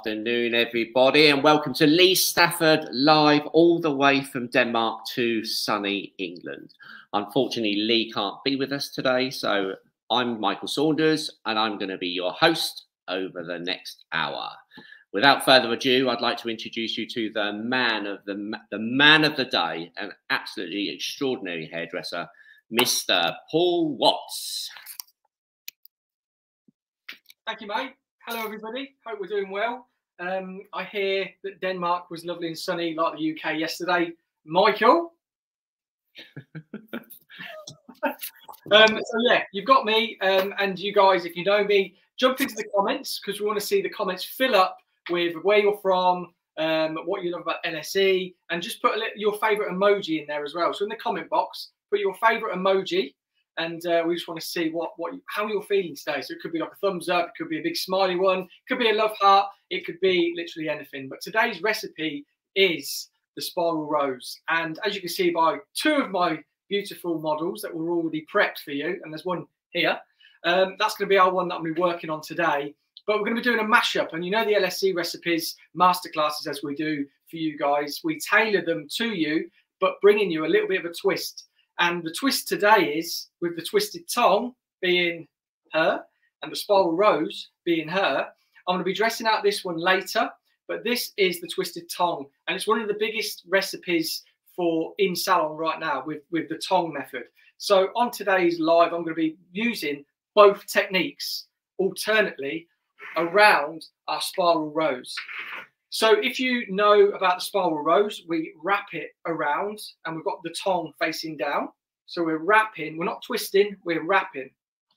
Afternoon, everybody, and welcome to Lee Stafford live all the way from Denmark to sunny England. Unfortunately, Lee can't be with us today, so I'm Michael Saunders, and I'm going to be your host over the next hour. Without further ado, I'd like to introduce you to the man of the the man of the day, an absolutely extraordinary hairdresser, Mr. Paul Watts. Thank you, mate hello everybody. Hope we're doing well. Um, I hear that Denmark was lovely and sunny like the UK yesterday. Michael. um, so yeah, you've got me, um, and you guys, if you know me, jump into the comments because we want to see the comments fill up with where you're from, um, what you love about LSE, and just put little, your favourite emoji in there as well. So in the comment box, put your favourite emoji and uh, we just want to see what what how you're feeling today. So it could be like a thumbs up, it could be a big smiley one, it could be a love heart, it could be literally anything. But today's recipe is the spiral rose, and as you can see by two of my beautiful models that were already prepped for you, and there's one here. Um, that's going to be our one that I'm working on today. But we're going to be doing a mashup, and you know the LSE recipes masterclasses as we do for you guys. We tailor them to you, but bringing you a little bit of a twist and the twist today is with the twisted tong being her and the spiral rose being her. I'm going to be dressing out this one later, but this is the twisted tong. And it's one of the biggest recipes for in salon right now with, with the tong method. So on today's live, I'm going to be using both techniques alternately around our spiral rose. So if you know about the spiral rose, we wrap it around and we've got the tong facing down. So we're wrapping, we're not twisting, we're wrapping.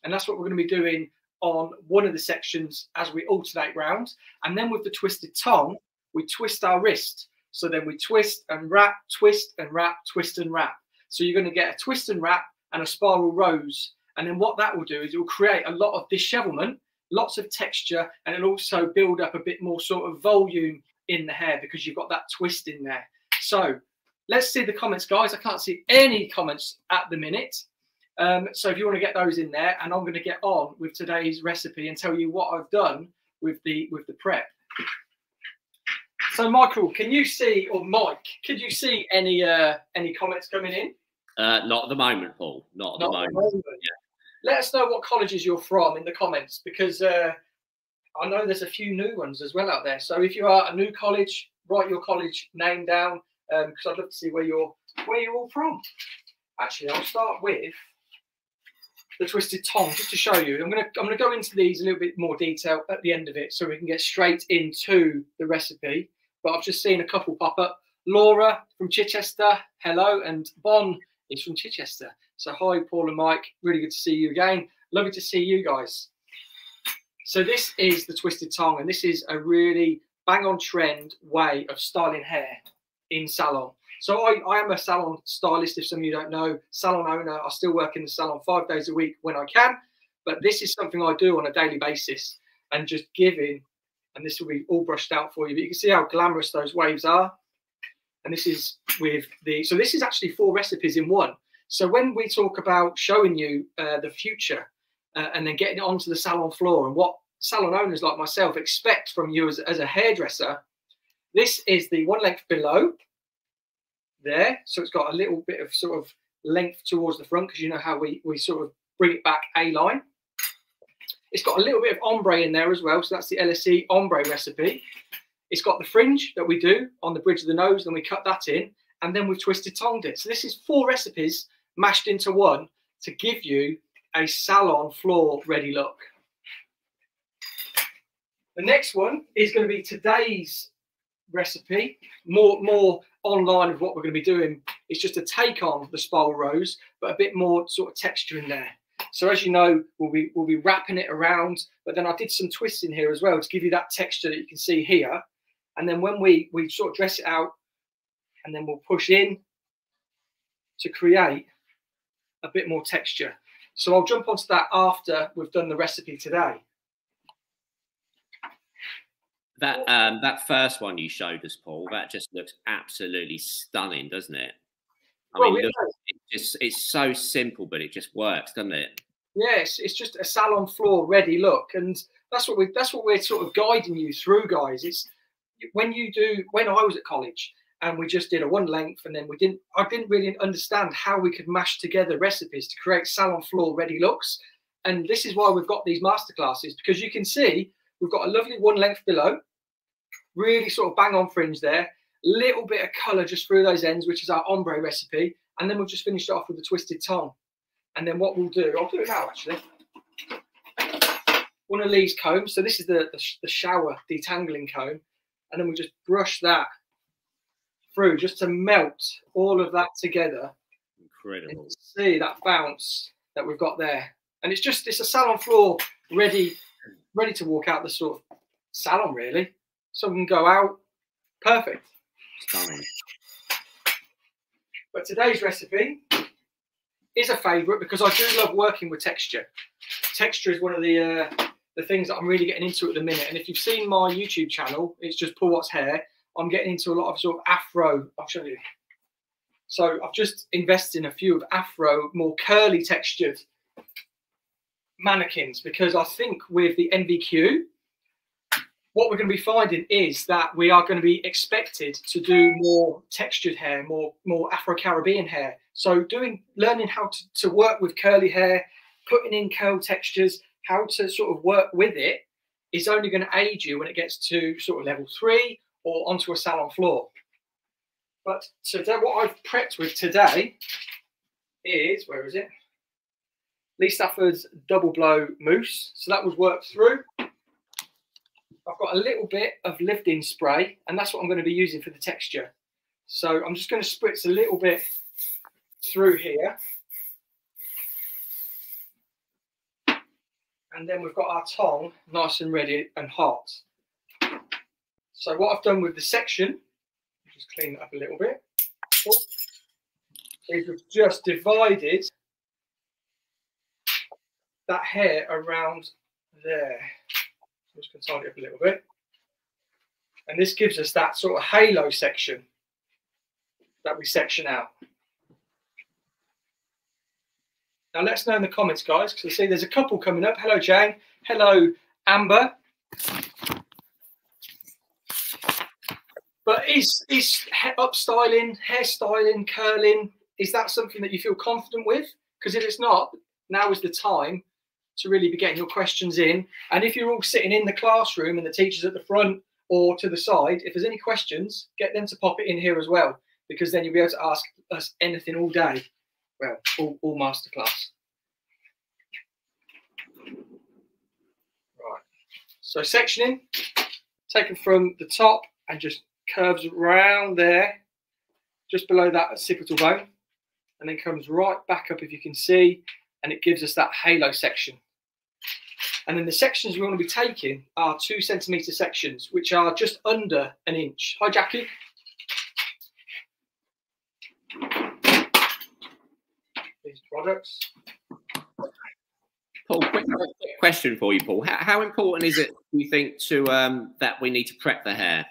And that's what we're going to be doing on one of the sections as we alternate round. And then with the twisted tong, we twist our wrist. So then we twist and wrap, twist and wrap, twist and wrap. So you're going to get a twist and wrap and a spiral rose. And then what that will do is it will create a lot of dishevelment, lots of texture, and it'll also build up a bit more sort of volume in the hair because you've got that twist in there. So let's see the comments, guys. I can't see any comments at the minute. Um, so if you want to get those in there, and I'm going to get on with today's recipe and tell you what I've done with the with the prep. So Michael, can you see, or Mike, could you see any uh, any comments coming in? Uh, not at the moment, Paul. Not at not the moment. The moment. Yeah. Let us know what colleges you're from in the comments because uh, I know there's a few new ones as well out there. So if you are a new college, write your college name down because um, I'd love to see where you're where you're all from. Actually, I'll start with the twisted tong just to show you. I'm gonna I'm gonna go into these a little bit more detail at the end of it so we can get straight into the recipe. But I've just seen a couple pop up. Laura from Chichester, hello, and Bon is from Chichester. So hi, Paul and Mike. Really good to see you again. Lovely to see you guys. So this is the twisted tong, and this is a really bang on trend way of styling hair in salon. So I, I am a salon stylist, if some of you don't know, salon owner. I still work in the salon five days a week when I can, but this is something I do on a daily basis and just giving, and this will be all brushed out for you, but you can see how glamorous those waves are. And this is with the, so this is actually four recipes in one. So when we talk about showing you uh, the future uh, and then getting it onto the salon floor and what salon owners like myself expect from you as, as a hairdresser, this is the one length below there. So it's got a little bit of sort of length towards the front because you know how we, we sort of bring it back A-line. It's got a little bit of ombre in there as well. So that's the LSE ombre recipe. It's got the fringe that we do on the bridge of the nose. Then we cut that in and then we've twisted tonged it. So this is four recipes mashed into one to give you a salon floor ready look. The next one is going to be today's recipe, more more online of what we're going to be doing. It's just a take on the spiral rose, but a bit more sort of texture in there. So as you know, we'll be we'll be wrapping it around, but then I did some twists in here as well to give you that texture that you can see here. And then when we we sort of dress it out, and then we'll push in to create a bit more texture. So I'll jump onto that after we've done the recipe today that um, that first one you showed us, Paul, that just looks absolutely stunning, doesn't it? I well, mean, look, it just it's so simple, but it just works, doesn't it? Yes, it's just a salon floor ready look. And That's what we that's what we're sort of guiding you through, guys. It's when you do when I was at college and we just did a one length and then we didn't I didn't really understand how we could mash together recipes to create salon floor ready looks. And this is why we've got these masterclasses because you can see we've got a lovely one length below, really sort of bang on fringe there, little bit of color just through those ends, which is our ombre recipe. And then we've just finished off with a twisted tong. And then what we'll do, I'll do it now actually. One of these combs. So this is the, the, the shower detangling comb. And then we just brush that through just to melt all of that together. Incredible. see that bounce that we've got there. And it's just, it's a salon floor ready, ready to walk out the sort of salon really. So we can go out. Perfect. Stunning. But today's recipe is a favourite because I do love working with texture. Texture is one of the uh, the things that I'm really getting into at the minute. And if you've seen my YouTube channel, it's just Paul Watts Hair. I'm getting into a lot of sort of Afro. I'll show you. So I've just invested in a few of Afro, more curly textured mannequins because I think with the NVQ, what we're going to be finding is that we are going to be expected to do more textured hair, more more Afro-Caribbean hair. So doing learning how to, to work with curly hair, putting in curl textures, how to sort of work with it is only going to aid you when it gets to sort of level three or onto a salon floor. But today, what I've prepped with today is where is it? Lee Stafford's double blow mousse. So that was worked through. I've got a little bit of lifting spray, and that's what I'm going to be using for the texture. So I'm just going to spritz a little bit through here. And then we've got our tong nice and ready and hot. So what I've done with the section, just clean it up a little bit, is we've just divided that hair around there. I'm just going to tidy up a little bit. And this gives us that sort of halo section that we section out. Now let us know in the comments, guys, because I see there's a couple coming up. Hello, Jane. Hello, Amber. But is is upstyling, hairstyling, curling, is that something that you feel confident with? Because if it's not, now is the time to really be getting your questions in. And if you're all sitting in the classroom and the teacher's at the front or to the side, if there's any questions, get them to pop it in here as well, because then you'll be able to ask us anything all day. Well, all, all masterclass. Right. So sectioning, taken from the top and just curves around there, just below that occipital bone, and then comes right back up if you can see, and it gives us that halo section. And then the sections we want to be taking are two centimeter sections, which are just under an inch. Hi, Jackie. These products. Paul, quick question for you, Paul. How, how, important is it, do you think, to um, that we need to prep the hair?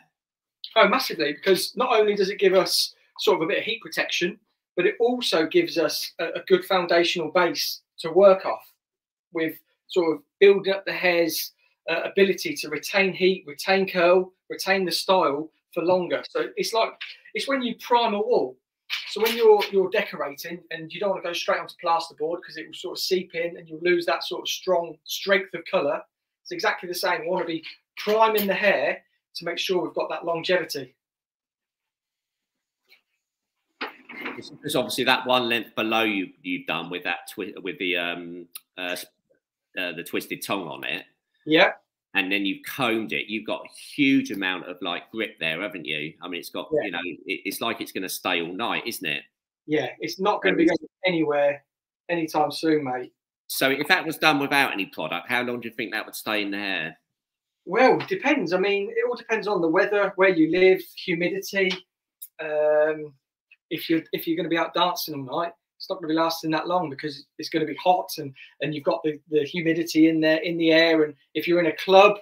Oh, massively, because not only does it give us sort of a bit of heat protection, but it also gives us a, a good foundational base to work off with sort of building up the hair's uh, ability to retain heat, retain curl, retain the style for longer. So it's like it's when you prime a wall. So when you're you're decorating and you don't want to go straight onto plasterboard because it will sort of seep in and you'll lose that sort of strong strength of colour. It's exactly the same. We want to be priming the hair to make sure we've got that longevity. Because obviously that one length below you you've done with that twi- with the um uh, uh, the twisted tong on it. Yeah. And then you've combed it. You've got a huge amount of like grip there, haven't you? I mean, it's got yeah. you know, it, it's like it's going to stay all night, isn't it? Yeah, it's not going to be going anywhere anytime soon, mate. So if that was done without any product, how long do you think that would stay in the hair? Well, depends. I mean, it all depends on the weather, where you live, humidity. Um, if you're if you're going to be out dancing all night, it's not going to be lasting that long because it's going to be hot and and you've got the, the humidity in there in the air and if you're in a club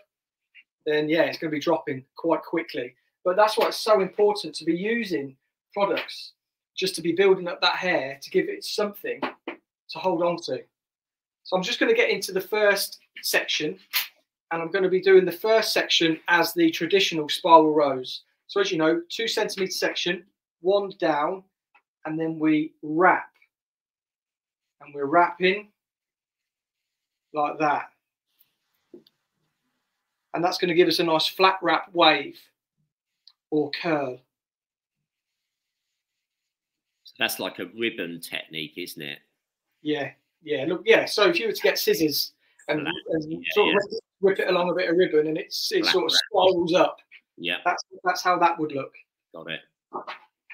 then yeah it's going to be dropping quite quickly but that's why it's so important to be using products just to be building up that hair to give it something to hold on to so i'm just going to get into the first section and I'm going to be doing the first section as the traditional spiral rose. So as you know, two centimeter section, one down, and then we wrap. And we're wrapping like that. And that's going to give us a nice flat wrap wave or curl. So that's like a ribbon technique, isn't it? Yeah, yeah. Look, yeah. So if you were to get scissors and, and yeah, sort yeah. of rip it along a bit of ribbon and it's it sort of spirals up. Yeah. That's that's how that would look. Got it.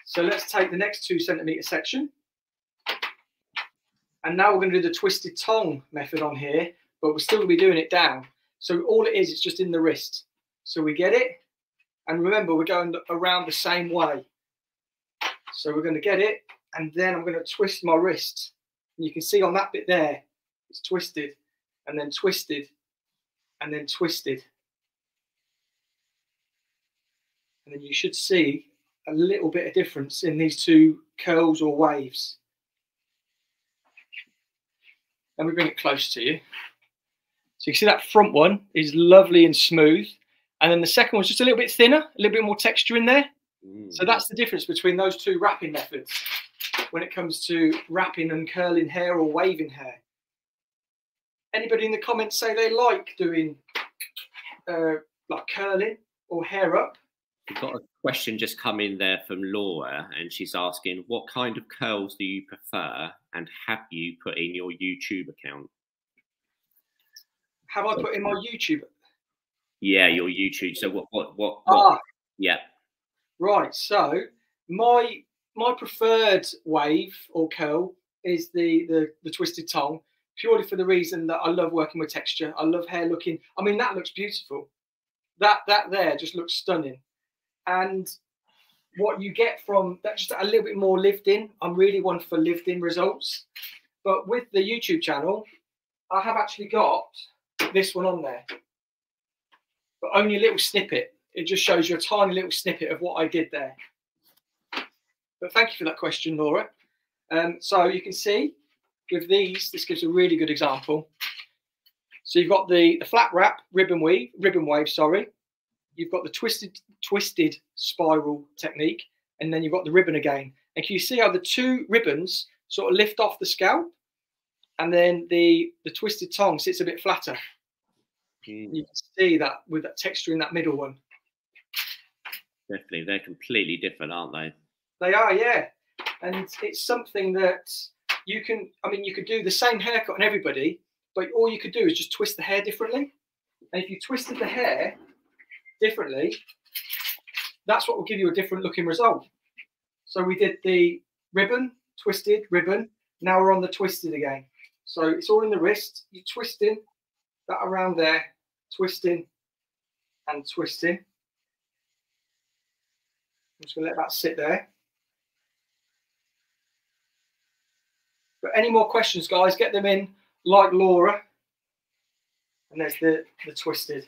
So let's take the next two centimeter section. And now we're going to do the twisted tongue method on here, but we're still going to be doing it down. So all it is, it's just in the wrist. So we get it. And remember, we're going around the same way. So we're going to get it. And then I'm going to twist my wrist. And you can see on that bit there, it's twisted and then twisted and then twisted. And then you should see a little bit of difference in these two curls or waves. Let me bring it close to you. So you can see that front one is lovely and smooth. And then the second one's just a little bit thinner, a little bit more texture in there. Mm. So that's the difference between those two wrapping methods when it comes to wrapping and curling hair or waving hair anybody in the comments say they like doing uh, like curling or hair up? We've got a question just come in there from Laura, and she's asking, "What kind of curls do you prefer, and have you put in your YouTube account?" Have I put in my YouTube? Yeah, your YouTube. So what? What? What? what ah, yeah. Right. So my my preferred wave or curl is the the, the twisted tong purely for the reason that I love working with texture. I love hair looking. I mean, that looks beautiful. That that there just looks stunning. And what you get from that just a little bit more lived in. I'm really one for lived in results. But with the YouTube channel, I have actually got this one on there. But only a little snippet. It just shows you a tiny little snippet of what I did there. But thank you for that question, Laura. Um, so you can see with these, this gives a really good example. So you've got the, the flat wrap ribbon weave, ribbon wave, sorry. You've got the twisted twisted spiral technique, and then you've got the ribbon again. And can you see how the two ribbons sort of lift off the scalp, and then the the twisted tong sits a bit flatter. Mm. You can see that with that texture in that middle one. Definitely, they're completely different, aren't they? They are, yeah. And it's something that you can, I mean, you could do the same haircut on everybody, but all you could do is just twist the hair differently. And if you twisted the hair differently, that's what will give you a different looking result. So we did the ribbon, twisted, ribbon. Now we're on the twisted again. So it's all in the wrist. You're twisting that around there, twisting and twisting. I'm just going to let that sit there. But any more questions, guys, get them in like Laura. And there's the, the twisted.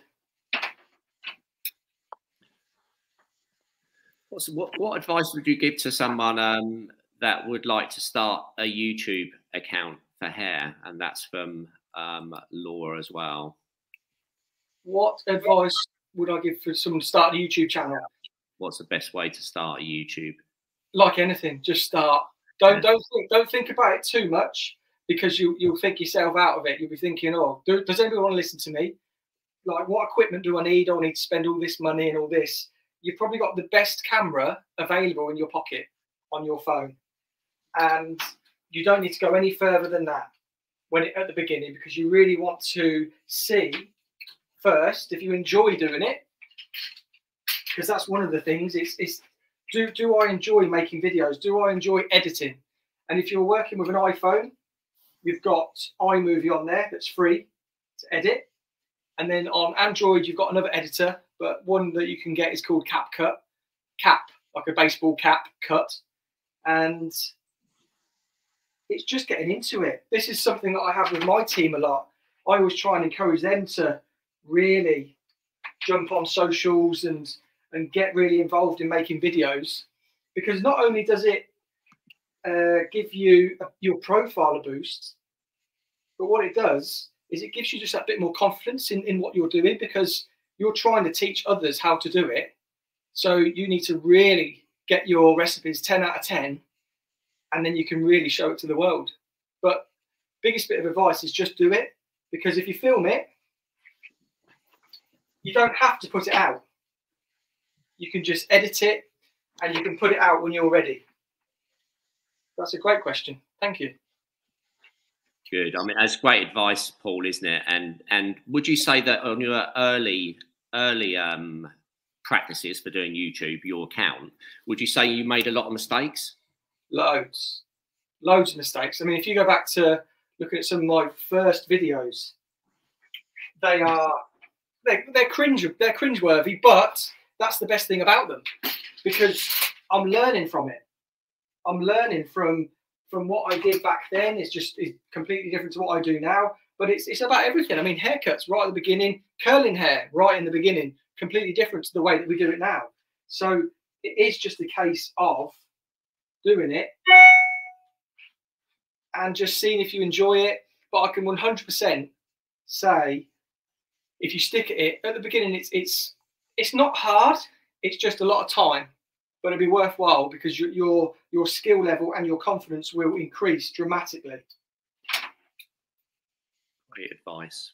What's, what, what advice would you give to someone um, that would like to start a YouTube account for hair? And that's from um, Laura as well. What advice would I give for someone to start a YouTube channel? What's the best way to start a YouTube? Like anything, just start. Don't don't think don't think about it too much because you you'll think yourself out of it. You'll be thinking, oh, do, does anybody want to listen to me? Like, what equipment do I need? Do I need to spend all this money and all this? You've probably got the best camera available in your pocket on your phone, and you don't need to go any further than that when it, at the beginning because you really want to see first if you enjoy doing it because that's one of the things. It's it's do do I enjoy making videos? Do I enjoy editing? And if you're working with an iPhone, you've got iMovie on there that's free to edit. And then on Android, you've got another editor, but one that you can get is called CapCut. Cap, like a baseball cap cut. And it's just getting into it. This is something that I have with my team a lot. I always try and encourage them to really jump on socials and and get really involved in making videos because not only does it uh, give you a, your profile a boost, but what it does is it gives you just that bit more confidence in, in what you're doing because you're trying to teach others how to do it. So you need to really get your recipes 10 out of 10 and then you can really show it to the world. But biggest bit of advice is just do it because if you film it, you don't have to put it out. You can just edit it and you can put it out when you're ready. That's a great question. Thank you. Good. I mean, that's great advice, Paul, isn't it? And and would you say that on your early early um, practices for doing YouTube, your account, would you say you made a lot of mistakes? Loads, loads of mistakes. I mean, if you go back to looking at some of my first videos, they are they're, they're cringe they're cringeworthy, but that's the best thing about them because I'm learning from it. I'm learning from from what I did back then. It's just it's completely different to what I do now. But it's it's about everything. I mean, haircuts right at the beginning, curling hair right in the beginning, completely different to the way that we do it now. So it is just a case of doing it and just seeing if you enjoy it. But I can 100% say if you stick at it at the beginning, it's it's it's not hard. It's just a lot of time, but it'll be worthwhile because your your your skill level and your confidence will increase dramatically. Great advice.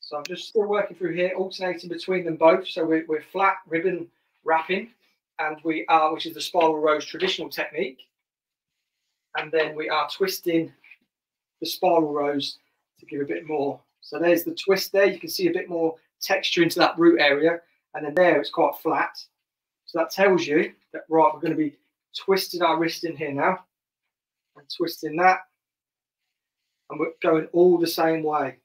So I'm just still working through here, alternating between them both. So we're, we're flat ribbon wrapping, and we are, which is the spiral rose traditional technique. And then we are twisting the spiral rose to give a bit more. So there's the twist there. You can see a bit more texture into that root area. And then there it's quite flat. So that tells you that, right, we're going to be twisting our wrist in here now and twisting that. And we're going all the same way.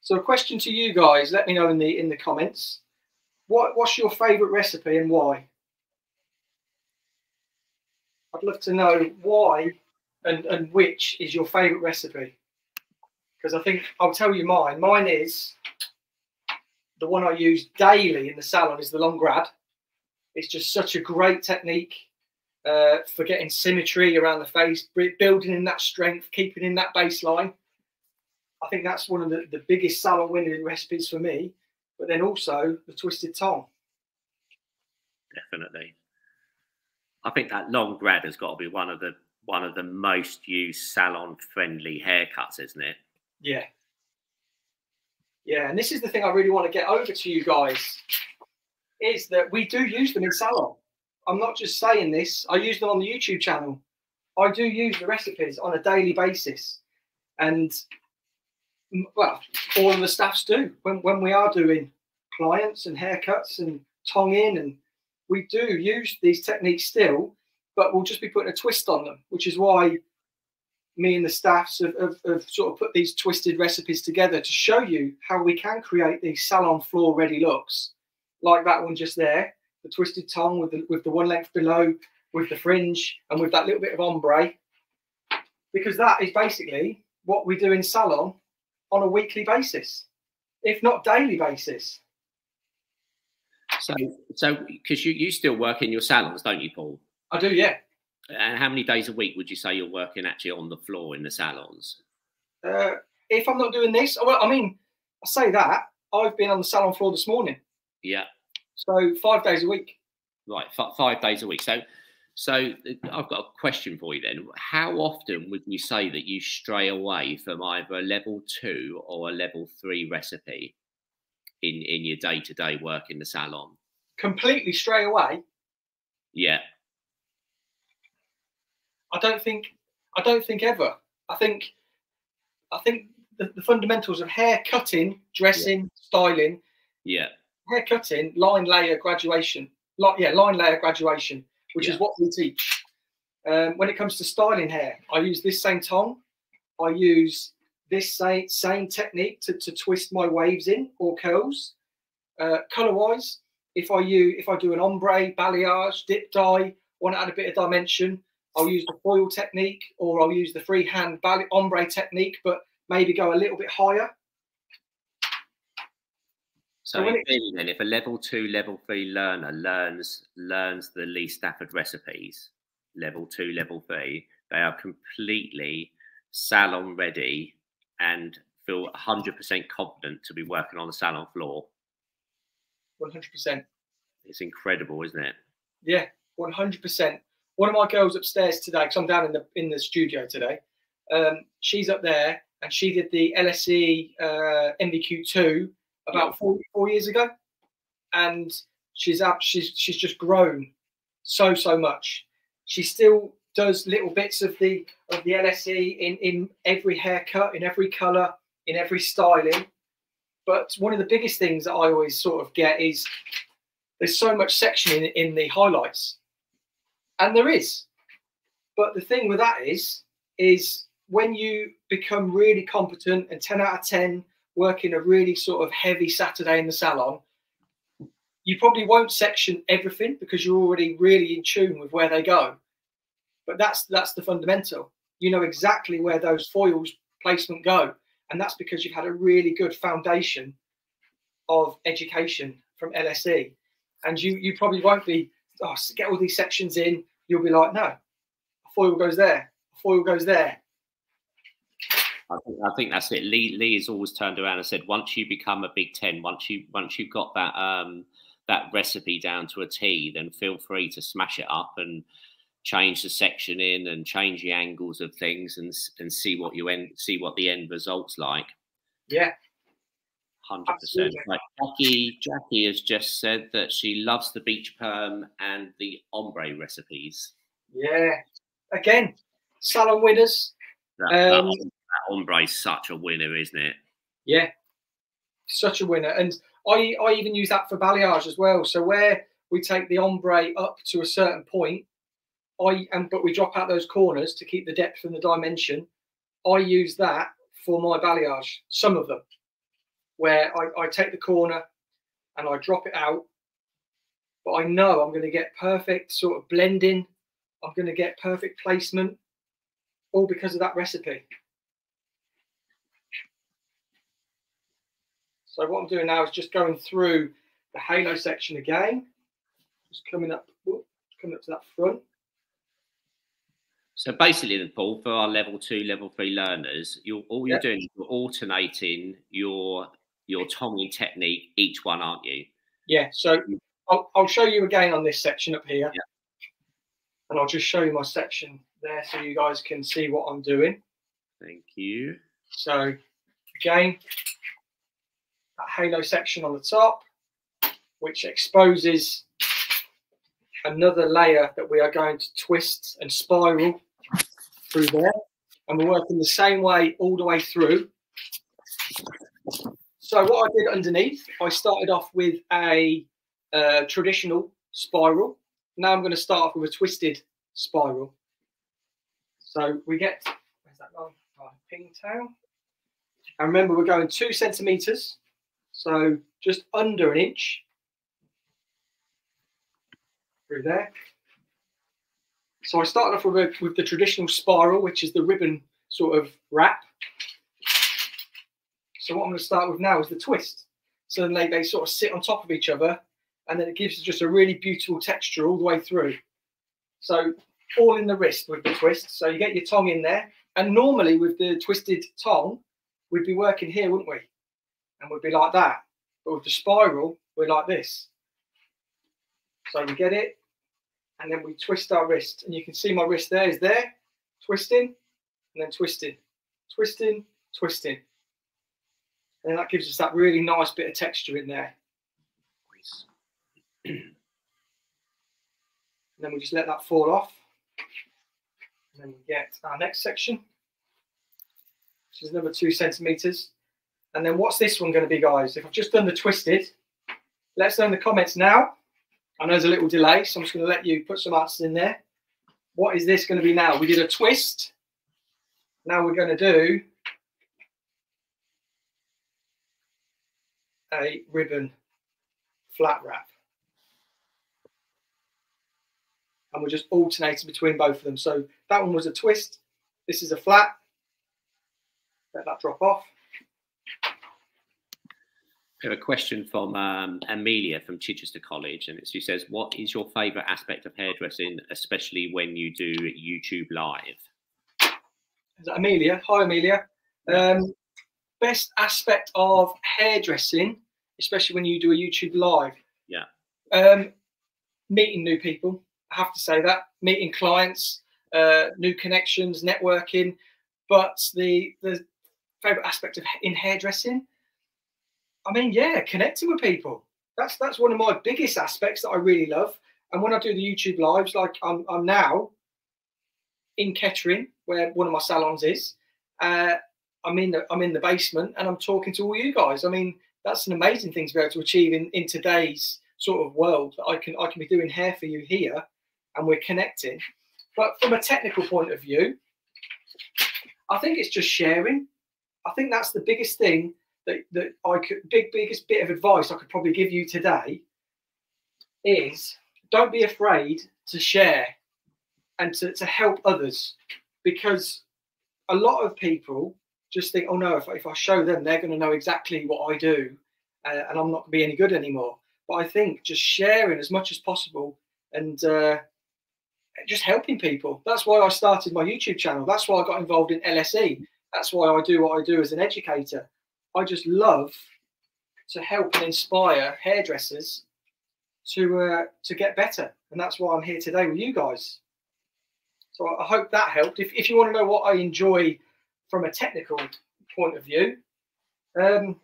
So a question to you guys, let me know in the in the comments. What what's your favourite recipe and why? I'd love to know why and, and which is your favourite recipe. Because I think I'll tell you mine. Mine is the one I use daily in the salon is the long grad. It's just such a great technique uh, for getting symmetry around the face, building in that strength, keeping in that baseline. I think that's one of the, the biggest salon winning recipes for me. But then also the twisted tong. Definitely. I think that long grad has got to be one of the one of the most used salon friendly haircuts, isn't it? Yeah. Yeah, and this is the thing I really want to get over to you guys is that we do use them in salon. I'm not just saying this, I use them on the YouTube channel. I do use the recipes on a daily basis. And well, all of the STAFs do when, when we are doing clients and haircuts and tonging and we do use these techniques still, but we'll just be putting a twist on them, which is why me and the STAFs have, have, have, sort of put these twisted recipes together to show you how we can create these salon floor ready looks, like that one just there, the twisted tong with the, with the one length below, with the fringe, and with that little bit of ombre, because that is basically what we do in salon on a weekly basis, if not daily basis. So, so because you, you still work in your salons, don't you, Paul? I do, yeah. And how many days a week would you say you're working actually on the floor in the salons? Uh, if I'm not doing this, well, I mean, I say that I've been on the salon floor this morning. Yeah. So five days a week. Right, f- five days a week. So, so uh, I've got a question for you then. How often would you say that you stray away from either a level two or a level three recipe in in your day to day work in the salon? Completely stray away. Yeah. I don't think I don't think ever. I think I think the, the fundamentals of hair cutting, dressing, yeah. styling. Yeah. Hair cutting, line layer graduation. Like yeah, line layer graduation, which yeah. is what we teach. Um, when it comes to styling hair, I use this same tong. I use this same, same technique to, to twist my waves in or curls. Uh, color wise, if I use if I do an ombre, balayage, dip dye, want to add a bit of dimension, I'll use the foil technique or I'll use the freehand ombre technique, but maybe go a little bit higher. So, so it, then, if a level two, level three learner learns learns the Lee Stafford recipes, level two, level three, they are completely salon ready and feel 100% confident to be working on the salon floor? 100%. It's incredible, isn't it? Yeah, 100%. One of my girls upstairs today, because I'm down in the in the studio today, um, she's up there and she did the LSE uh, NVQ2 about yeah. four, four years ago. And she's up, she's, she's just grown so, so much. She still does little bits of the of the LSE in, in every haircut, in every colour, in every styling. But one of the biggest things that I always sort of get is there's so much section in, in the highlights. And there is. But the thing with that is, is when you become really competent and 10 out of 10 working a really sort of heavy Saturday in the salon, you probably won't section everything because you're already really in tune with where they go. But that's that's the fundamental. You know exactly where those foils placement go. And that's because you've had a really good foundation of education from LSE. And you you probably won't be, oh, get all these sections in. You'll be like, no, a foil goes there, a foil goes there. I think, I think that's it. Lee Lee has always turned around and said, once you become a Big Ten, once you once you've got that um, that recipe down to a T, then feel free to smash it up and change the section in and change the angles of things and and see what you end see what the end results like. Yeah. Hundred percent. Like Jackie, Jackie has just said that she loves the beach perm and the ombre recipes. Yeah. Again, salon winners. That, um, that, ombre is such a winner, isn't it? Yeah, such a winner. And I, I even use that for balayage as well. So where we take the ombre up to a certain point, I and but we drop out those corners to keep the depth and the dimension. I use that for my balayage. Some of them, where I, I take the corner and I drop it out, but I know I'm going to get perfect sort of blending. I'm going to get perfect placement, all because of that recipe. So what I'm doing now is just going through the halo section again, just coming up, coming up to that front. So basically, then, Paul, for our level two, level three learners, you're all you're yep. doing is you're alternating your your tonging technique each one, aren't you? Yeah. So mm. I'll, I'll show you again on this section up here, yep. and I'll just show you my section there so you guys can see what I'm doing. Thank you. So again, that halo section on the top, which exposes another layer that we are going to twist and spiral through there. And we're working the same way all the way through. So what I did underneath, I started off with a uh, traditional spiral. Now I'm going to start off with a twisted spiral. So we get, where's that line? Oh, pigtail. And remember, we're going two centimeters so just under an inch through there. So I started off with, a, with the traditional spiral, which is the ribbon sort of wrap. So what I'm going to start with now is the twist. So then they, they sort of sit on top of each other and then it gives just a really beautiful texture all the way through. So all in the wrist with the twist. So you get your tong in there. And normally with the twisted tong, we'd be working here, wouldn't we? and we'd be like that. But with the spiral, we're like this. So we get it, and then we twist our wrist. And you can see my wrist there is there, twisting, and then twisting, twisting, twisting. And that gives us that really nice bit of texture in there. and then we just let that fall off. And then we get our next section, which is another two centimeters. And then what's this one going to be, guys? If I've just done the twisted, let us know in the comments now. I know there's a little delay, so I'm just going to let you put some answers in there. What is this going to be now? We did a twist. Now we're going to do a ribbon flat wrap. And we're just alternating between both of them. So that one was a twist. This is a flat. Let that drop off. We have a question from um, Amelia from Chichester College, and she says, "What is your favourite aspect of hairdressing, especially when you do YouTube live?" Is that Amelia? Hi, Amelia. Um, best aspect of hairdressing, especially when you do a YouTube live. Yeah. Um, meeting new people. I have to say that meeting clients, uh, new connections, networking. But the the favorite aspect of in hairdressing, I mean, yeah, connecting with people. That's that's one of my biggest aspects that I really love. And when I do the YouTube lives, like I'm, I'm now in Kettering, where one of my salons is. Uh, I'm in the I'm in the basement and I'm talking to all you guys. I mean, that's an amazing thing to be able to achieve in, in today's sort of world that I can I can be doing hair for you here and we're connecting. But from a technical point of view, I think it's just sharing. I think that's the biggest thing that, that I could big biggest bit of advice I could probably give you today is don't be afraid to share and to, to help others because a lot of people just think, oh no, if, if I show them, they're going to know exactly what I do uh, and I'm not going to be any good anymore. But I think just sharing as much as possible and uh, just helping people. That's why I started my YouTube channel. That's why I got involved in LSE. That's why I do what I do as an educator. I just love to help and inspire hairdressers to uh, to get better, and that's why I'm here today with you guys. So I hope that helped. If, if you want to know what I enjoy from a technical point of view, um,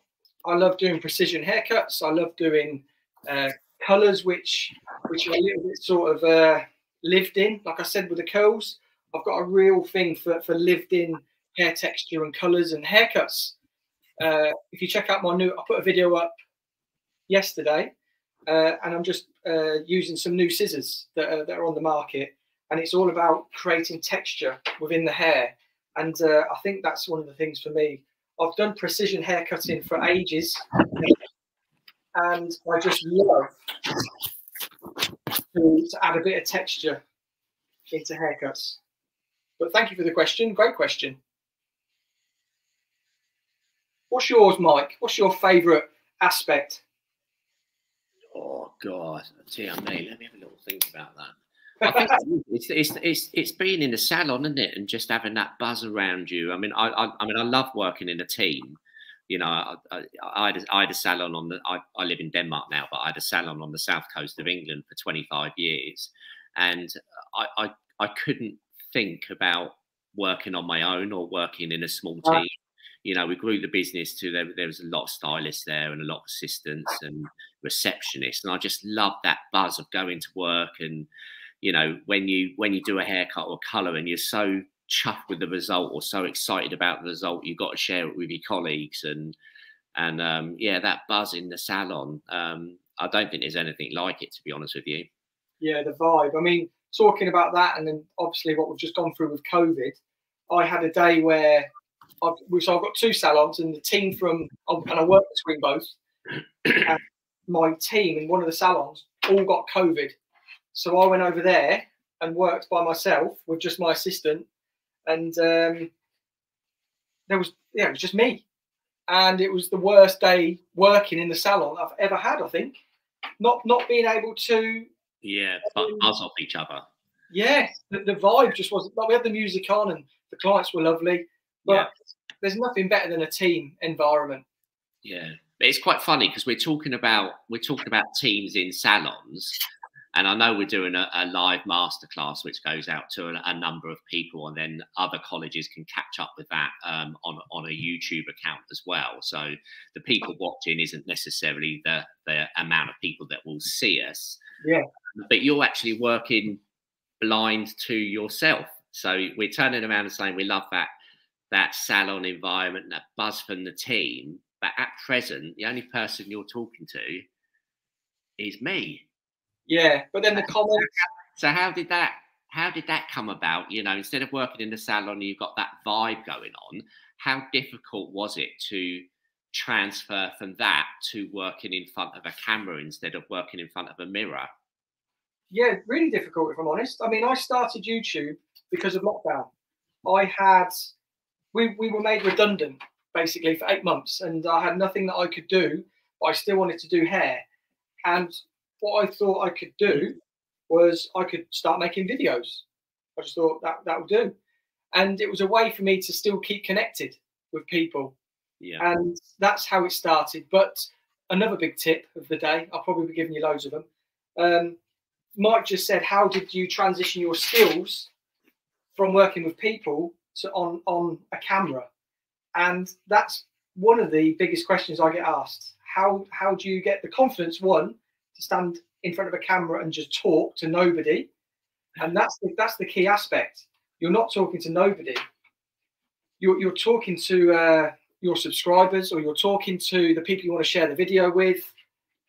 I love doing precision haircuts. I love doing uh, colours which which are a little bit sort of uh, lived in. Like I said with the curls, I've got a real thing for, for lived in hair texture and colours and haircuts. Uh, if you check out my new, I put a video up yesterday, uh, and I'm just uh, using some new scissors that are, that are on the market, and it's all about creating texture within the hair. And uh, I think that's one of the things for me. I've done precision haircutting for ages, and I just love to, to add a bit of texture into haircuts. But thank you for the question. Great question. What's yours, Mike? What's your favourite aspect? Oh God, dear me. Let me have a little think about that. It's, it's it's it's being in the salon, isn't it, and just having that buzz around you. I mean, I I, I mean, I love working in a team. You know, I, I, I, had, a, I had a salon on the. I, I live in Denmark now, but I had a salon on the south coast of England for 25 years, and I I, I couldn't think about working on my own or working in a small team you know, we grew the business to there, there was a lot of stylists there and a lot of assistants and receptionists. And I just loved that buzz of going to work and, you know, when you when you do a haircut or colour and you're so chuffed with the result or so excited about the result, you've got to share it with your colleagues and and um, yeah, that buzz in the salon. Um, I don't think there's anything like it, to be honest with you. Yeah, the vibe. I mean, talking about that, and then obviously what we've just gone through with COVID, I had a day where I've, so I've got two salons, and the team from and I work between both. My team in one of the salons all got COVID, so I went over there and worked by myself with just my assistant, and um, there was yeah, it was just me, and it was the worst day working in the salon I've ever had. I think not not being able to yeah um, buzz off each other. Yeah, the, the vibe just wasn't. Like we had the music on, and the clients were lovely but yeah. there's nothing better than a team environment. Yeah, it's quite funny because we're talking about we're talking about teams in salons, and I know we're doing a, a live masterclass which goes out to a, a, number of people, and then other colleges can catch up with that um, on on a YouTube account as well. So the people watching isn't necessarily the the amount of people that will see us. Yeah, but you're actually working blind to yourself. So we're turning around and saying we love that that salon environment, and that buzz from the team. But at present, the only person you're talking to is me. Yeah, but then the comments. So how did that? How did that come about? You know, instead of working in the salon, you've got that vibe going on. How difficult was it to transfer from that to working in front of a camera instead of working in front of a mirror? Yeah, really difficult if I'm honest. I mean, I started YouTube because of lockdown. I had we, we were made redundant basically for eight months and I had nothing that I could do, but I still wanted to do hair. And what I thought I could do was I could start making videos. I just thought that that would do. and it was a way for me to still keep connected with people. Yeah. And that's how it started. But another big tip of the day, I'll probably be giving you loads of them. Um, Mike just said, how did you transition your skills from working with people to on on a camera? And that's one of the biggest questions I get asked. How how do you get the confidence one to stand in front of a camera and just talk to nobody? And that's the, that's the key aspect. You're not talking to nobody. You're you're talking to uh, your subscribers, or you're talking to the people you want to share the video with.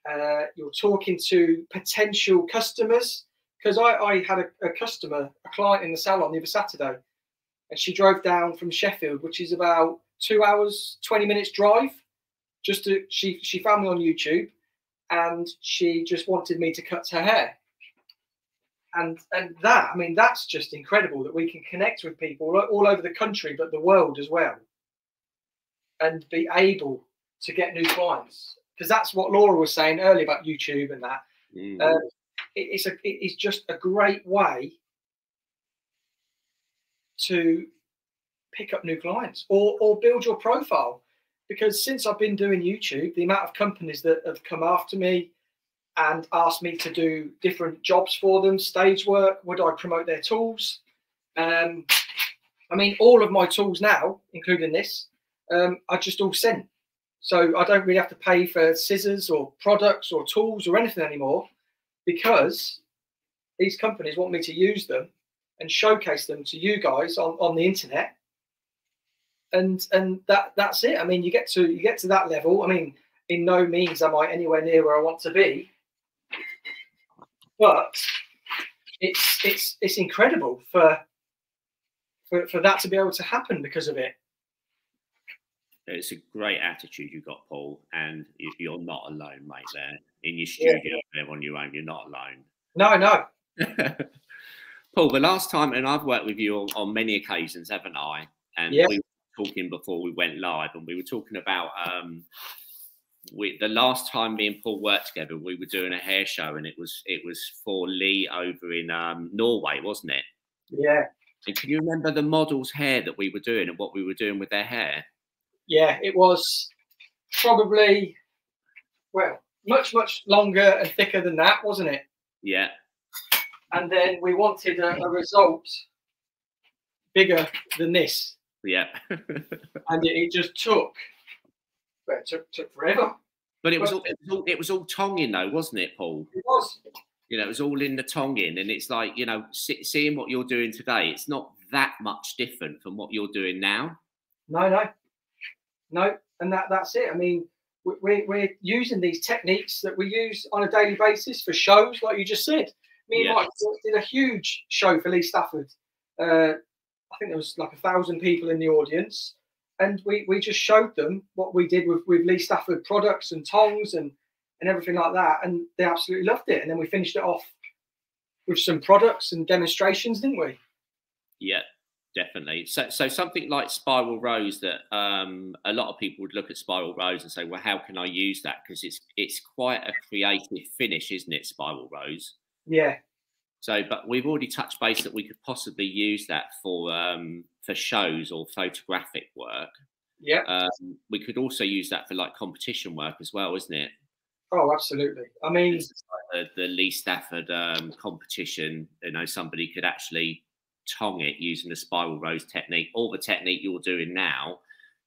Uh, you're talking to potential customers because I, I had a, a customer, a client in the salon the other Saturday, and she drove down from Sheffield, which is about two hours, 20 minutes drive. Just to she she found me on YouTube and she just wanted me to cut her hair. And and that, I mean, that's just incredible that we can connect with people all, over the country, but the world as well. And be able to get new clients. Because that's what Laura was saying earlier about YouTube and that. Mm. Um, it, it's a it is just a great way to pick up new clients or or build your profile because since I've been doing YouTube, the amount of companies that have come after me and asked me to do different jobs for them, stage work, would I promote their tools? Um, I mean, all of my tools now, including this, um, are just all sent. So I don't really have to pay for scissors or products or tools or anything anymore because these companies want me to use them and showcase them to you guys on, on the internet and and that that's it. I mean, you get to you get to that level. I mean, in no means am I anywhere near where I want to be, but it's it's it's incredible for for for that to be able to happen because of it. It's a great attitude you've got, Paul, and you- you're not alone, mate. There in your studio, there on your own, you're not alone. No, no, Paul, the last time, and I've worked with you on, on many occasions, haven't I? And Yeah. we talking before we went live, and we were talking about um, we, the last time me and Paul worked together. We were doing a hair show, and it was it was for Lee over in um, Norway, wasn't it? yeah, And can you remember the model's hair that we were doing and what we were doing with their hair? yeah. It was probably well much much longer and thicker than that, wasn't it? Yeah, And then we wanted a, a result bigger than this. Yeah. and it, it just took well, it took took forever. but it was all it was all, it was all tonging though, wasn't it, Paul? It was. You know, it was all in the tonging, and it's like you know, see, seeing what you're doing today, it's not that much different from what you're doing now. No, no, no, and that that's it. I mean, we- we're we're using these techniques that we use on a daily basis for shows, like you just said. Me and Yeah. Mike did a huge show for Lee Stafford. Uh, I think there was like a thousand people in the audience, and we we just showed them what we did with with Lee Stafford products and tongs and and everything like that, and they absolutely loved it. And then we finished it off with some products and demonstrations, didn't we? Yeah, definitely. So, so something like Spiral Rose that um, a lot of people would look at Spiral Rose and say, "Well, how can I use that?" Because it's it's quite a creative finish, isn't it, Spiral Rose? Yeah, So, but we've already touched base that we could possibly use that for um, for shows or photographic work. yeah. Um, we could also use that for like competition work as well, isn't it? Oh, absolutely. I mean, like the, the Lee Stafford um, competition. You know, somebody could actually tong it using the spiral rose technique, or the technique you're doing now.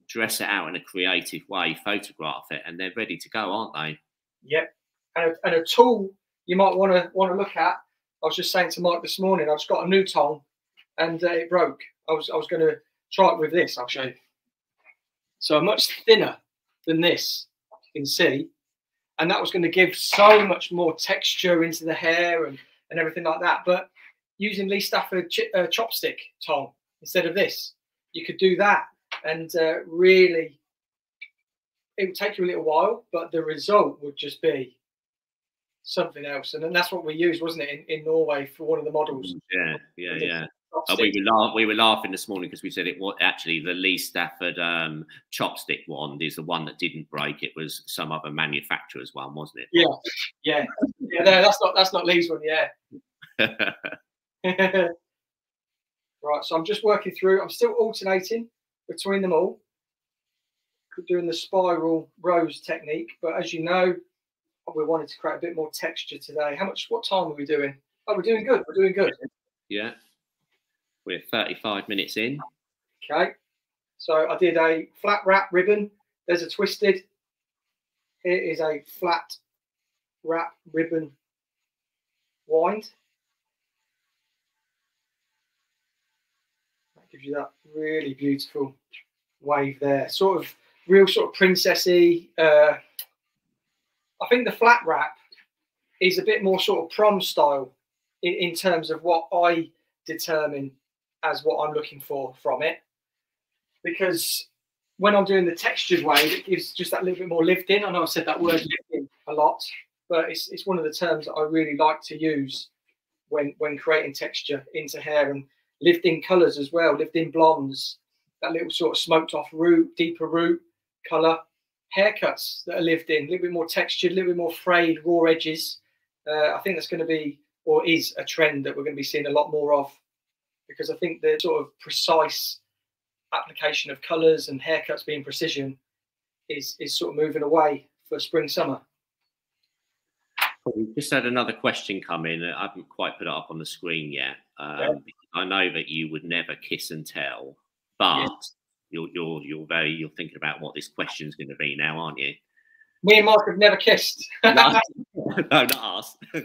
Dress it out in a creative way, photograph it, and they're ready to go, aren't they? Yep. And a, and a tool you might want to want to look at. I was just saying to Mike this morning, I've just got a new tong, and uh, it broke. I was I was going to try it with this. I'll show you. So much thinner than this, you can see, and that was going to give so much more texture into the hair and and everything like that. But using Lee Stafford chi- uh, chopstick tong instead of this, you could do that, and uh, really, it would take you a little while, but the result would just be something else. And then that's what we used, wasn't it, in, in Norway for one of the models? Yeah, yeah, yeah. Uh, we were laugh- we were laughing this morning because we said it was actually the Lee Stafford um, chopstick wand is the one that didn't break. It was some other manufacturer's one, wasn't it? Yeah, yeah, yeah. No, that's not that's not Lee's one. Yeah. Right, so I'm just working through. I'm still alternating between them all, doing the spiral rose technique. But as you know, we wanted to create a bit more texture today. How much? What time are we doing? Oh, we're doing good. We're doing good. Yeah, we're 35 minutes in. Okay, so I did a flat wrap ribbon. There's a twisted. Here is a flat wrap ribbon wind. That gives you that really beautiful wave there. Sort of real sort of princessy. Uh, I think the flat wrap is a bit more sort of prom style in, in terms of what I determine as what I'm looking for from it. Because when I'm doing the textured wave, it gives just that little bit more lived in. I know I've said that word lived in a lot, but it's, it's one of the terms that I really like to use when when creating texture into hair and lived in colours as well, lived in blondes, that little sort of smoked off root, deeper root colour, haircuts that are lived in, a little bit more textured, a little bit more frayed, raw edges. Uh, I think that's going to be or is a trend that we're going to be seeing a lot more of because I think the sort of precise application of colours and haircuts being precision is is sort of moving away for spring summer. We just had another question come in. I haven't quite put it up on the screen yet. Um, yeah. I know that you would never kiss and tell, but yeah. You're you're you're very you're thinking about what this question is going to be now, aren't you? Me and Mark have never kissed. no, no, not us.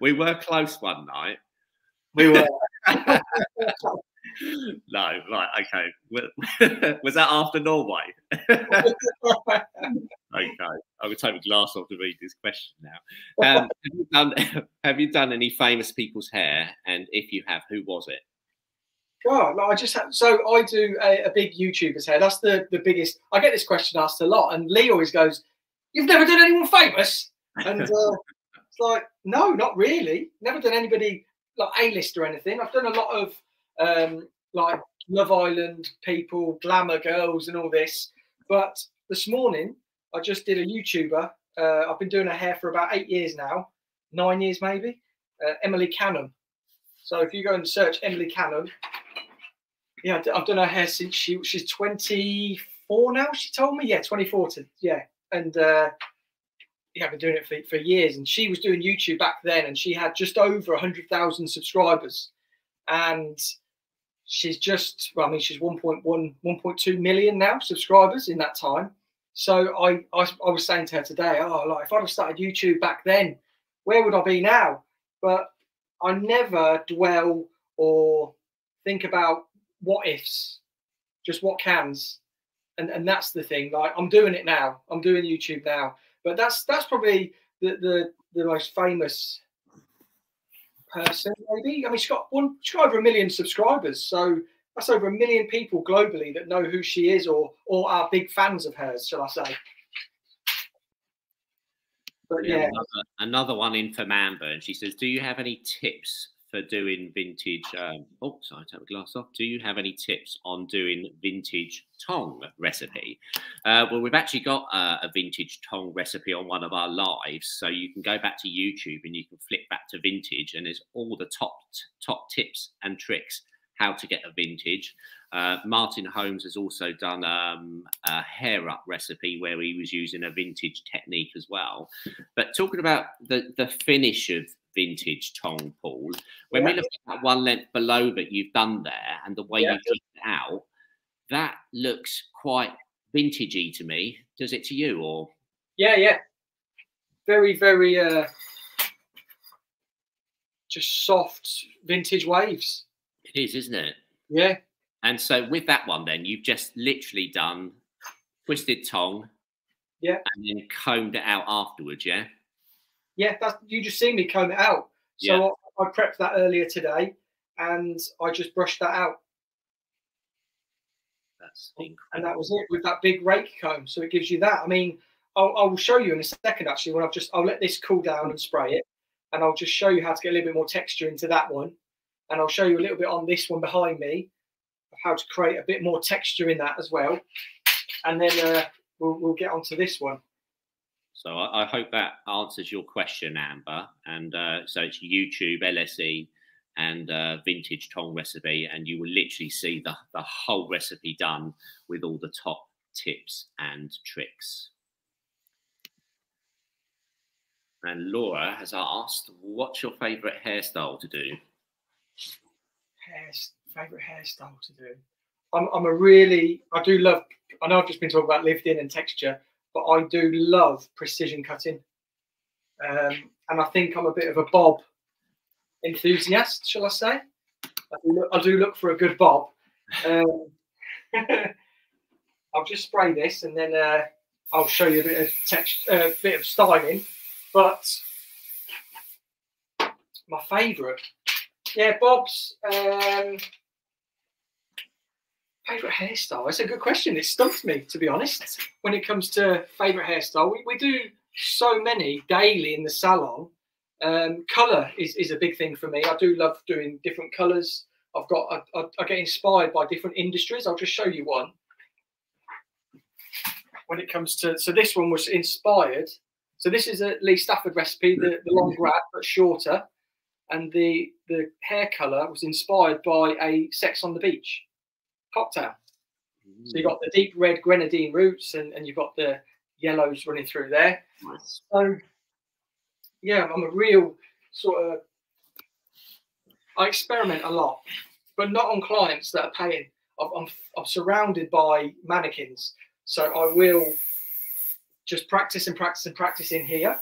we were close one night. We were. no, right, okay. Was that after Norway? okay, I would take a glass off to read this question now. Um, have, you done, have you done any famous people's hair? And if you have, who was it? God, I just have, so I do a, a, big YouTuber's hair. That's the the biggest. I get this question asked a lot, and Lee always goes, "You've never done anyone famous?" And uh, it's like, no, not really. Never done anybody like A list or anything. I've done a lot of um, like Love Island people, glamour girls, and all this. But this morning, I just did a YouTuber. Uh, I've been doing her hair for about eight years now, nine years maybe. Uh, Emily Canham. So if you go and search Emily Canham, yeah, I've done her hair since she she's 24 now. She told me, yeah, 24. To, yeah, and uh, yeah, I've been doing it for, for years. And she was doing YouTube back then, and she had just over 100,000 subscribers. And she's just, well, I mean, she's 1.1, 1.2 million now subscribers in that time. So I, I, I was saying to her today, oh, like if I'd have started YouTube back then, where would I be now? But I never dwell or think about what ifs, just what cans. And, and that's the thing. Like I'm doing it now. I'm doing YouTube now. But that's that's probably the the, the most famous person, maybe. I mean, she's got one, she's got over a million subscribers, so that's over a million people globally that know who she is or or are big fans of hers, shall I say? But yeah, yeah. Another, another, one in from Amber, and she says, "Do you have any tips for doing vintage. Um, oh, sorry, take my glass off. Do you have any tips on doing vintage tong recipe? Uh, well, we've actually got uh, a vintage tong recipe on one of our lives, so you can go back to YouTube and you can flick back to vintage, and there's all the top top tips and tricks how to get a vintage. Uh, Martin Holmes has also done um, a hair up recipe where he was using a vintage technique as well. But talking about the, the finish of vintage tong Paul. When yeah. we look at that one length below that you've done there and the way yeah. you took it out, that looks quite vintagey to me. Does it to you or? Yeah, yeah. Very, very uh just soft vintage waves. It is, isn't it? Yeah. And so with that one, then you've just literally done twisted tong, yeah, and then combed it out afterwards, yeah yeah, that's you just see me comb it out. So yeah. I, I prepped that earlier today, and I just brushed that out. That's incredible. And that was it with that big rake comb. So it gives you that. I mean, I'll, I'll show you in a second actually when I've just I'll let this cool down and spray it, and I'll just show you how to get a little bit more texture into that one, and I'll show you a little bit on this one behind me of how to create a bit more texture in that as well, and then uh, we'll we'll get onto this one. So I, I, hope that answers your question, Amber. And uh, so it's YouTube, LSE, and uh, vintage tong recipe, and you will literally see the, the whole recipe done with all the top tips and tricks. And Laura has asked, what's your favourite hairstyle to do? Hair, favourite hairstyle to do? I'm, I'm a really, I do love, I know I've just been talking about lived in and texture, but I do love precision cutting. Um, and I think I'm a bit of a bob enthusiast, shall I say? I do look, I do look for a good bob. Um, I'll just spray this and then uh, I'll show you a bit of text, a uh, bit of styling. But my favourite, yeah, Bob's um, favourite hairstyle. It's a good question. It stumped me, to be honest, when it comes to favourite hairstyle. We, we do so many daily in the salon. Um, color is, is a big thing for me. I do love doing different colors. I've got I, I, I, get inspired by different industries. I'll just show you one. When it comes to so this one was inspired. So this is a Lee Stafford recipe, the, the long wrap but shorter, and the the hair color was inspired by a Sex on the Beach cocktail. So you've mm. got the deep red grenadine roots and, and you've got the yellows running through there. Nice. So yeah, I'm a real sort of I experiment a lot, but not on clients that are paying. I'm, I'm, surrounded by mannequins, so I will just practice and practice and practice in here,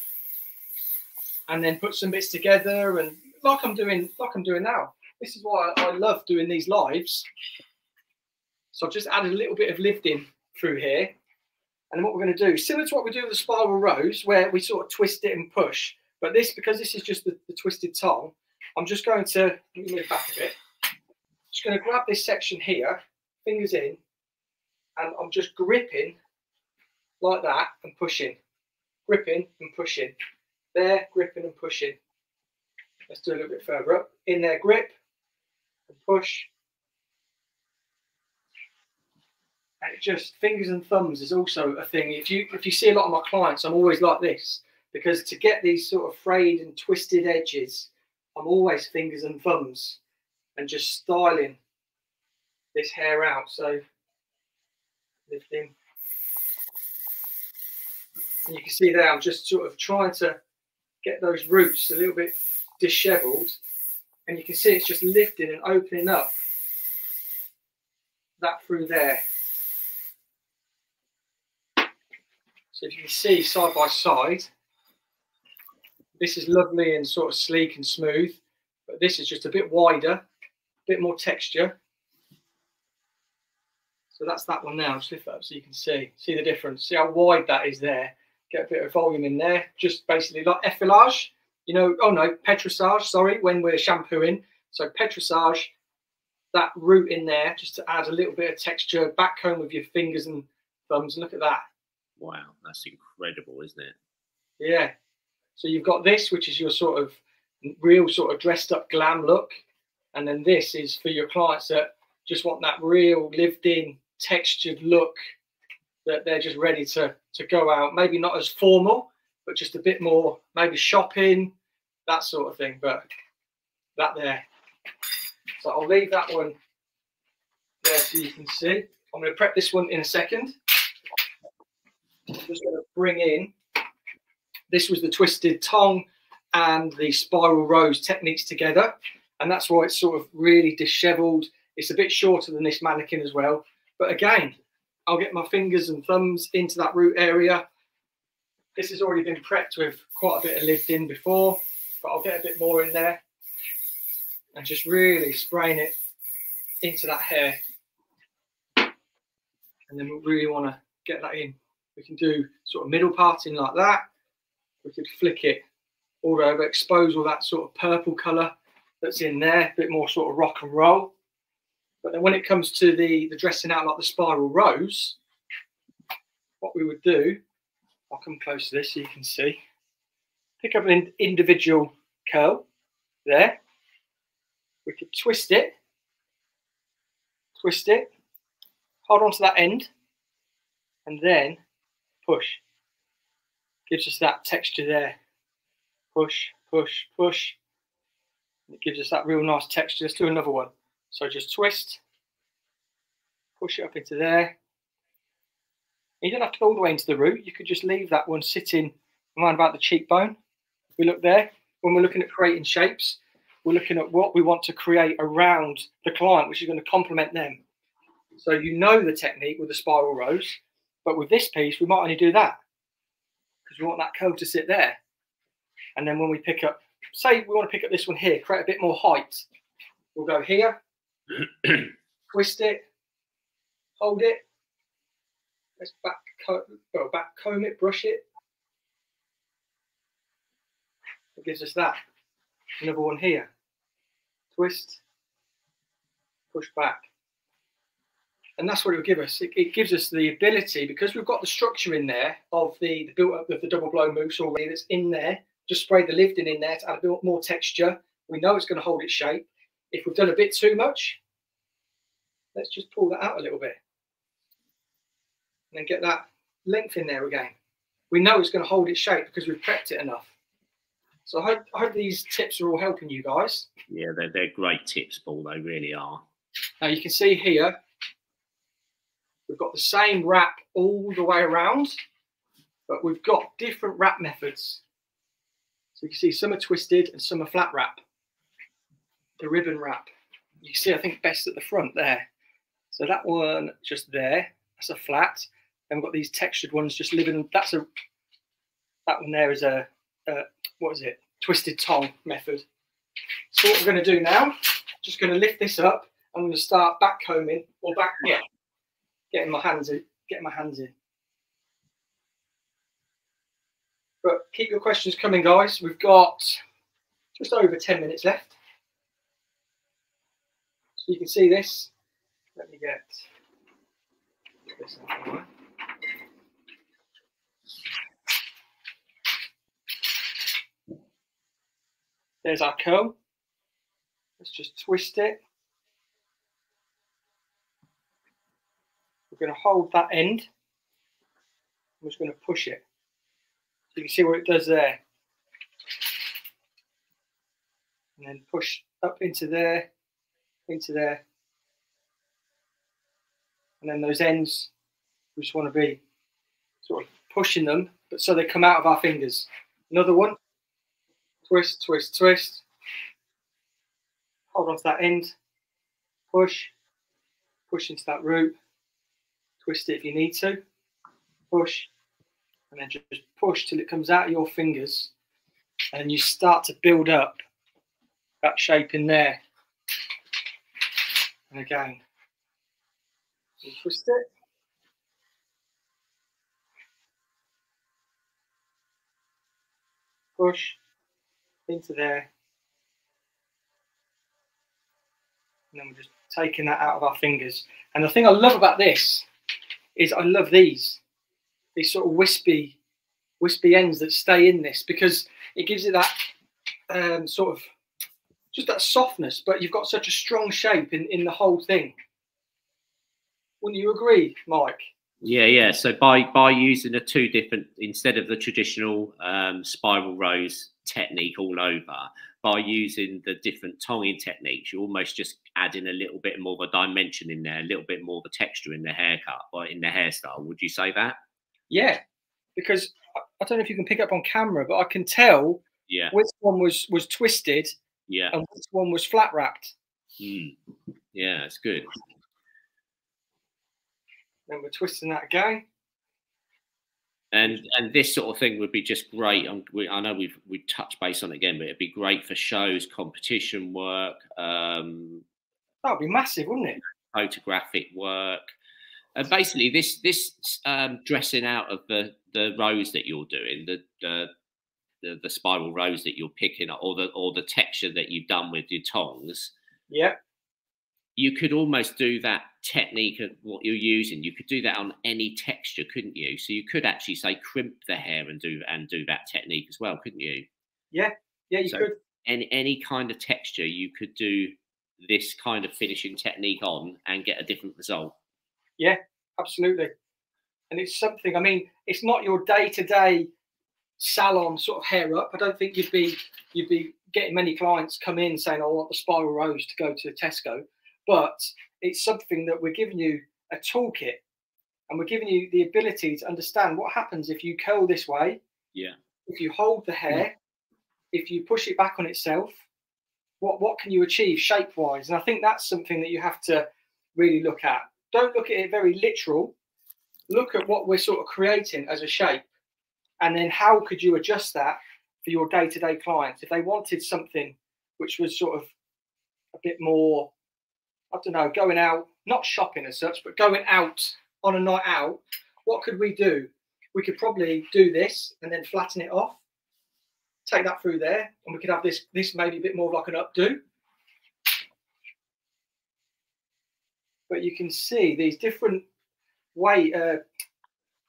and then put some bits together, and like I'm doing, like I'm doing now. This is why I love doing these lives. So I've just added a little bit of lifting through here, and what we're going to do, similar to what we do with the spiral rose, where we sort of twist it and push. But this, because this is just the, the twisted tong, I'm just going to, move back a bit. Just going to grab this section here, fingers in, and I'm just gripping like that and pushing. Gripping and pushing. There, gripping and pushing. Let's do a little bit further up. In there, grip and push. And it just fingers and thumbs is also a thing. If you if you see a lot of my clients, I'm always like this because to get these sort of frayed and twisted edges, I'm always fingers and thumbs and just styling this hair out. So lifting. And you can see there, I'm just sort of trying to get those roots a little bit disheveled. And you can see it's just lifting and opening up that through there. So if you can see side by side, this is lovely and sort of sleek and smooth, but this is just a bit wider, a bit more texture. So that's that one now. Just lift that up so you can see, see the difference. See how wide that is there. Get a bit of volume in there. Just basically like effleurage, you know, oh no, petrissage, sorry, when we're shampooing. So petrissage, that root in there, just to add a little bit of texture, back home with your fingers and thumbs. And look at that. Wow, that's incredible, isn't it? Yeah, so you've got this, which is your sort of real sort of dressed up glam look. And then this is for your clients that just want that real lived in textured look that they're just ready to, to go out. Maybe not as formal, but just a bit more, maybe shopping, that sort of thing. But that there. So I'll leave that one there so you can see. I'm going to prep this one in a second. I'm just going to bring in this was the twisted tong and the spiral rose techniques together. And that's why it's sort of really disheveled. It's a bit shorter than this mannequin as well. But again, I'll get my fingers and thumbs into that root area. This has already been prepped with quite a bit of lived in before, but I'll get a bit more in there and just really spraying it into that hair. And then we really want to get that in. We can do sort of middle parting like that we could flick it all over, expose all that sort of purple colour that's in there, a bit more sort of rock and roll. But then when it comes to the, the dressing out like the spiral rose, what we would do, I'll come close to this so you can see, pick up an individual curl there. We could twist it, twist it, hold on to that end, and then push gives us that texture there. Push, push, push. It gives us that real nice texture. Let's do another one. So just twist, push it up into there. You don't have to go all the way into the root. You could just leave that one sitting around about the cheekbone. We look there. When we're looking at creating shapes, we're looking at what we want to create around the client, which is going to complement them. So you know the technique with the spiral rose, but with this piece, we might only do that because we want that code to sit there. And then when we pick up, say we want to pick up this one here, create a bit more height. We'll go here, twist it, hold it. Let's back, comb, well, back comb it, brush it. It gives us that. Another one here. Twist, push back. And that's what it will give us. It, it, gives us the ability, because we've got the structure in there of the, the built up of the double blow mousse already that's in there, just spray the Liveden in there to add a bit more texture. We know it's going to hold its shape. If we've done a bit too much, let's just pull that out a little bit. And then get that length in there again. We know it's going to hold its shape because we've prepped it enough. So I hope, I hope these tips are all helping you guys. Yeah, they're, they're great tips, Paul. They really are. Now you can see here, we've got the same wrap all the way around, but we've got different wrap methods. So you can see some are twisted and some are flat wrap. The ribbon wrap. You can see, I think, best at the front there. So that one just there, that's a flat. Then we've got these textured ones just living. That's a that one there is a, a what is it? Twisted tong method. So what we're going to do now, just going to lift this up. I'm going to start back combing or back, yeah, getting my hands in, getting my hands in. But keep your questions coming, guys. We've got just over 10 minutes left. So you can see this. Let me get this There's our curl. Let's just twist it. We're going to hold that end. I'm just going to push it. You can see what it does there. And then push up into there, into there. And then those ends, we just want to be sort of pushing them, but so they come out of our fingers. Another one twist, twist, twist. Hold to that end, push, push into that root, twist it if you need to, push, and then just push till it comes out of your fingers, and you start to build up that shape in there. And again, you twist it. Push, into there. And then we're just taking that out of our fingers. And the thing I love about this is I love these, these sort of wispy, wispy ends that stay in this because it gives it that um, sort of just that softness, but you've got such a strong shape in, in the whole thing. Wouldn't you agree, Mike? Yeah, yeah. So by by using the two different instead of the traditional um, spiral rose technique all over, by using the different tonging techniques, you're almost just adding a little bit more of a dimension in there, a little bit more of a texture in the haircut or in the hairstyle. Would you say that? Yeah, because I don't know if you can pick up on camera, but I can tell yeah which one was was twisted, yeah, and which one was flat wrapped. Mm. Yeah, it's good. Then we're twisting that again. And and this sort of thing would be just great. We, I know we've we touched base on it again, but it'd be great for shows, competition work. Um, That'd be massive, wouldn't it? Photographic work. And basically, this this um, dressing out of the the rows that you're doing, the, the the the spiral rose that you're picking up, or the or the texture that you've done with your tongs. Yeah you could almost do that technique of what you're using. You could do that on any texture, couldn't you? So you could actually say crimp the hair and do and do that technique as well, couldn't you? Yeah, yeah, you so could. Any any kind of texture, you could do this kind of finishing technique on and get a different result. Yeah, absolutely. And it's something. I mean, it's not your day to day salon sort of hair up. I don't think you'd be you'd be getting many clients come in saying, "I want the spiral rose to go to Tesco," but it's something that we're giving you a toolkit, and we're giving you the ability to understand what happens if you curl this way. Yeah. If you hold the hair, if you push it back on itself, what what can you achieve shape wise? And I think that's something that you have to really look at. Don't look at it very literal. Look at what we're sort of creating as a shape, and then how could you adjust that for your day to day clients if they wanted something which was sort of a bit more, I don't know, going out, not shopping as such, but going out on a night out. What could we do? We could probably do this and then flatten it off take that through there, and we could have this this maybe a bit more like an updo. But you can see these different way, uh,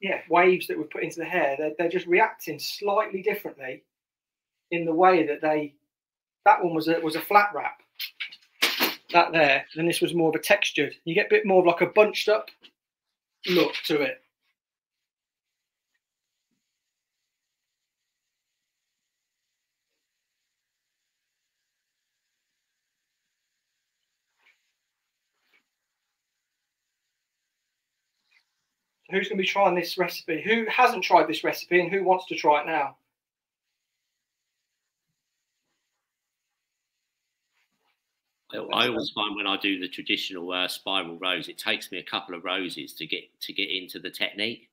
yeah, waves that we put into the hair. They're, they're just reacting slightly differently in the way that they. That one was a was a flat wrap. That there, and this was more of a textured. You get a bit more of like a bunched up look to it. who's going to be trying this recipe? Who hasn't tried this recipe and who wants to try it now? I always find when I do the traditional uh, spiral rose, it takes me a couple of roses to get to get into the technique.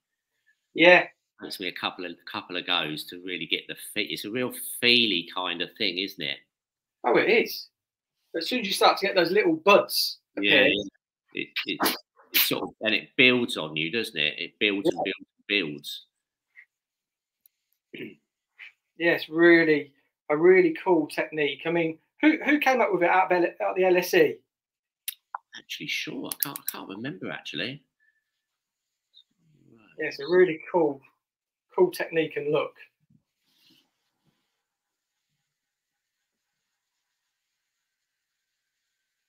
Yeah, it takes me a couple of couple of goes to really get the fit. It's a real feely kind of thing, isn't it? Oh, it is. But as soon as you start to get those little buds, yeah, it, it's it sort of and it builds on you, doesn't it? It builds yeah. and builds and builds. Yes, really a really cool technique. I mean, who who came up with it out of, L- out of the LSE? Actually, sure. I can't I can't remember actually. Yeah, it's a really cool, cool technique and look.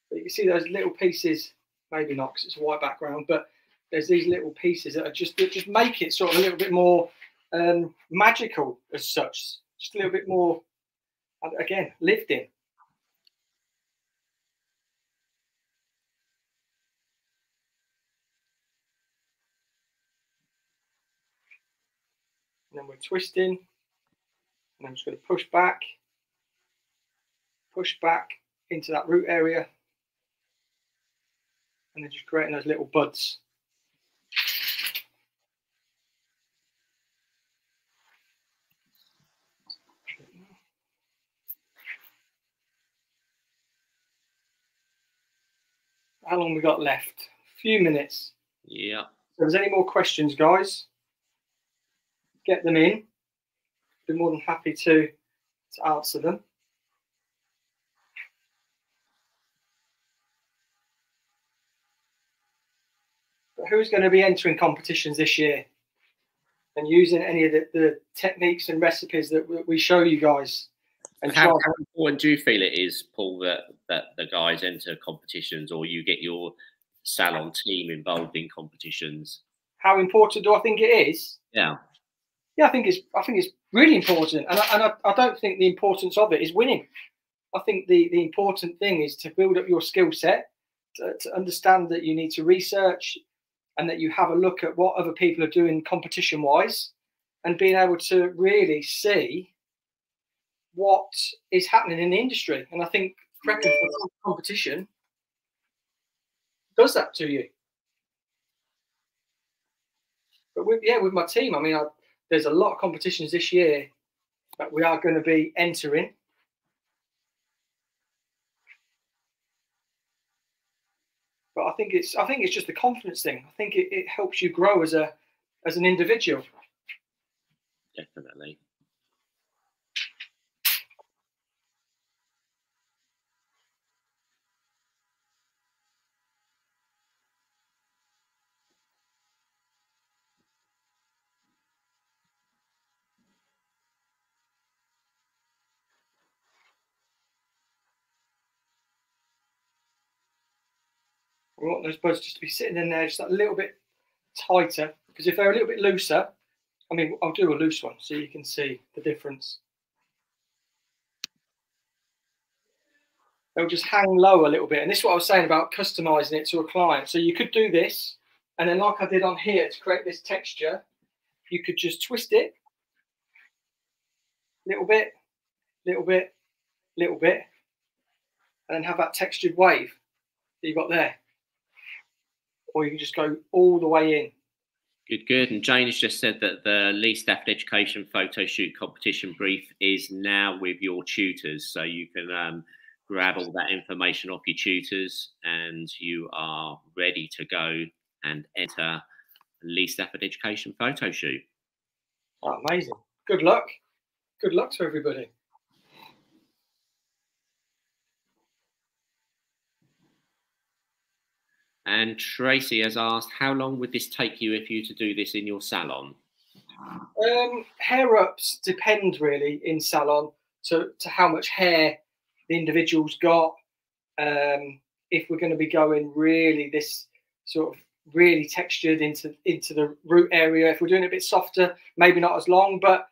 But you can see those little pieces maybe not because it's a white background, but there's these little pieces that are just that just make it sort of a little bit more um, magical as such, just a little bit more again lived in. We're twisting, and I'm just going to push back, push back into that root area and then just creating those little buds. How long we got left? A few minutes. Yeah. If there's any more questions, guys, get them in. Be more than happy to to answer them. But who's going to be entering competitions this year and using any of the, the techniques and recipes that we show you guys? And how, how, important do you feel it is, Paul, that, that the guys enter competitions or you get your salon team involved in competitions? How important do I think it is? Yeah. Yeah, I think it's I think it's really important, and I, and I, I don't think the importance of it is winning. I think the the important thing is to build up your skill set, to, to understand that you need to research, and that you have a look at what other people are doing competition wise and being able to really see what is happening in the industry. And I think prepping for competition does that to you. But with, yeah, with my team, I mean, I, there's a lot of competitions this year that we are going to be entering. But I think it's I think it's just the confidence thing. I think it, it helps you grow as a as an individual. Definitely. We want those buds just to be sitting in there just a little bit tighter because if they're a little bit looser, I mean, I'll do a loose one so you can see the difference. They'll just hang low a little bit. And this is what I was saying about customizing it to a client. So you could do this, and then like I did on here to create this texture, you could just twist it, a little bit, little bit, little bit, and then have that textured wave that you got there. Or you can just go all the way in. Good, good. And Jane has just said that the Lee Stafford Education photo shoot competition brief is now with your tutors. So you can um, grab all that information off your tutors and you are ready to go and enter Lee Stafford Education photo shoot. Oh, amazing. Good luck. Good luck to everybody. And Tracy has asked, how long would this take you if you to do this in your salon? Um, hair ups depend really in salon to, to how much hair the individual's got. Um, if we're going to be going really this sort of really textured into into the root area, if we're doing it a bit softer, maybe not as long, but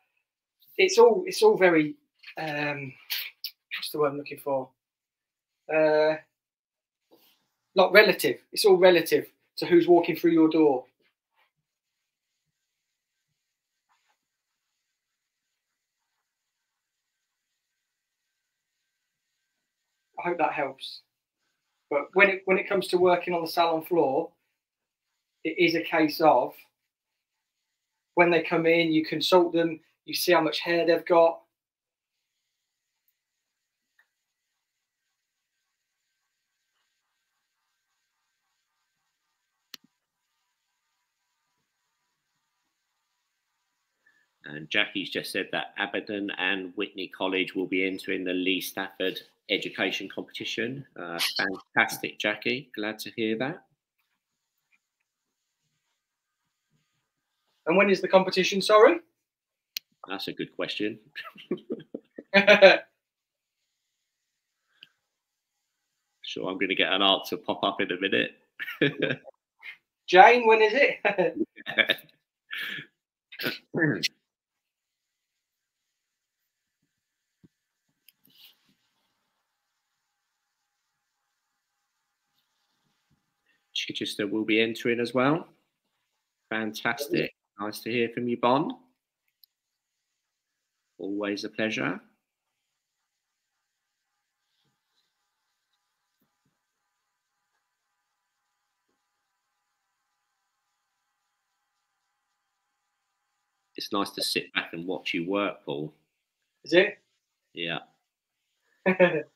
it's all it's all very um, what's the word I'm looking for? Uh, not relative. It's all relative to who's walking through your door. I hope that helps. But when it when it comes to working on the salon floor, it is a case of when they come in, you consult them, you see how much hair they've got. And Jackie's just said that Abingdon and Witney College will be entering the Lee Stafford education competition. Uh, fantastic, Jackie. Glad to hear that. And when is the competition? Sorry. That's a good question. sure, I'm going to get an answer pop up in a minute. Jane, when is it? Chichester uh, will be entering as well. Fantastic. Nice to hear from you, Bond. Always a pleasure. It's nice to sit back and watch you work, Paul. Is it? Yeah.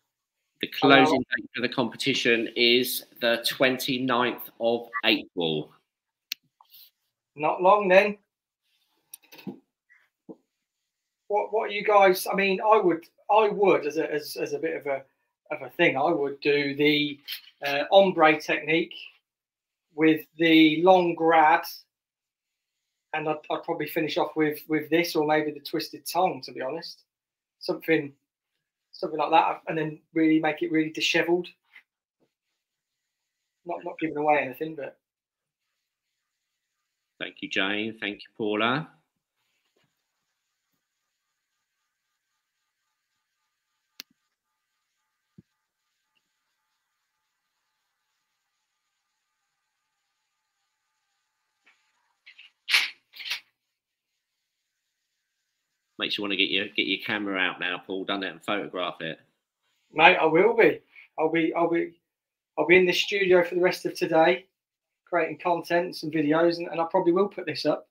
The closing date for the competition is the 29th of April. Not long then. What what are you guys? I mean, I would I would as a as, as a bit of a of a thing, I would do the uh, ombre technique with the long grad, and I'd, I'd probably finish off with with this or maybe the twisted tong. To be honest, something something like that, and then really make it really dishevelled. Not not giving away anything, but. Thank you, Jane. Thank you, Paula. Makes you want to get your get your camera out now, Paul, done it and photograph it. Mate, I will be. I'll be I'll be I'll be in the studio for the rest of today, creating content some videos, and, and I probably will put this up.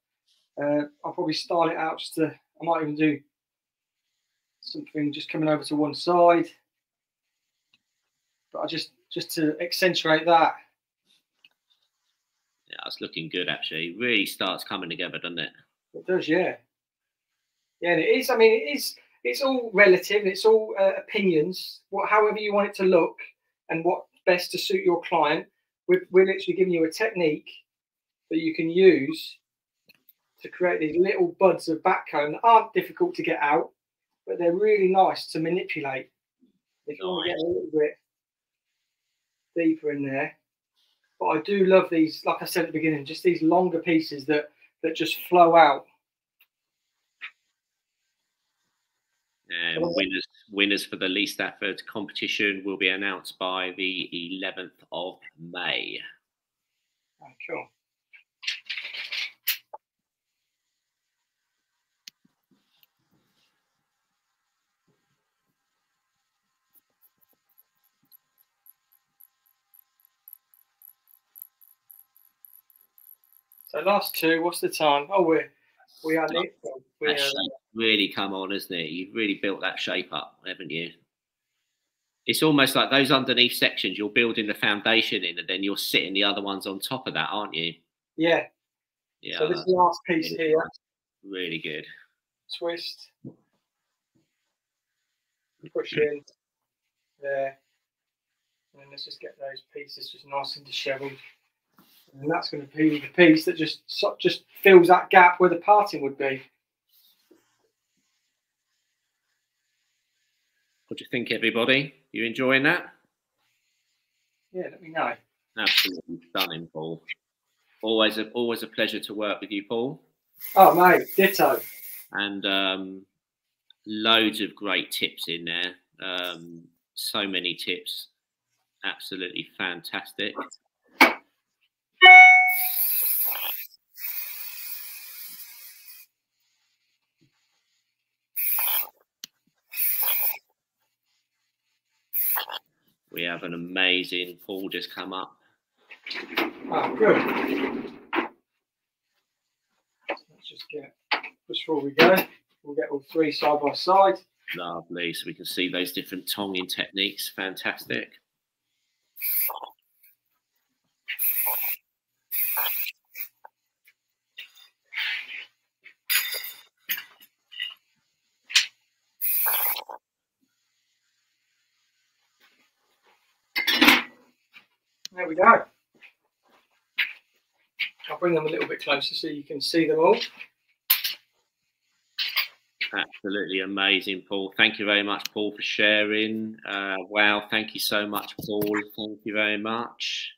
Uh, I'll probably style it out just to I might even do something just coming over to one side. But I just just to accentuate that. Yeah, it's looking good actually. It really starts coming together, doesn't it? It does, yeah. Yeah, and it is. I mean, it is. It's all relative. It's all uh, opinions. What, however you want it to look, and what best to suit your client. We're, we're literally giving you a technique that you can use to create these little buds of backcomb that aren't difficult to get out, but they're really nice to manipulate. If you want to get a little bit deeper in there. But I do love these, like I said at the beginning, just these longer pieces that that just flow out Um, and winners winners for the least effort competition will be announced by the 11th of May. Oh, cool. So last two, what's the time? Oh, we're we are. We That shape really come on, isn't it? You've really built that shape up, haven't you? It's almost like those underneath sections you're building the foundation in, and then you're sitting the other ones on top of that, aren't you? yeah. Yeah, So this last piece really here, really good. twist, push in there, and then let's just get those pieces just nice and dishevelled. And that's going to be the piece that just just fills that gap where the parting would be. What do you think, everybody? You enjoying that? Yeah, let me know. Absolutely stunning, Paul. Always a always a pleasure to work with you, Paul. Oh, mate, ditto. and um, loads of great tips in there. Um, so many tips, absolutely fantastic. Have an amazing Paul just come up. Oh, good. Let's just get before we go. We'll get all three side by side. Lovely. So we can see those different tonging techniques. Fantastic. Go. I'll bring them a little bit closer so you can see them all. Absolutely amazing, Paul. Thank you very much, Paul, for sharing. Uh, wow, thank you so much, Paul. Thank you very much.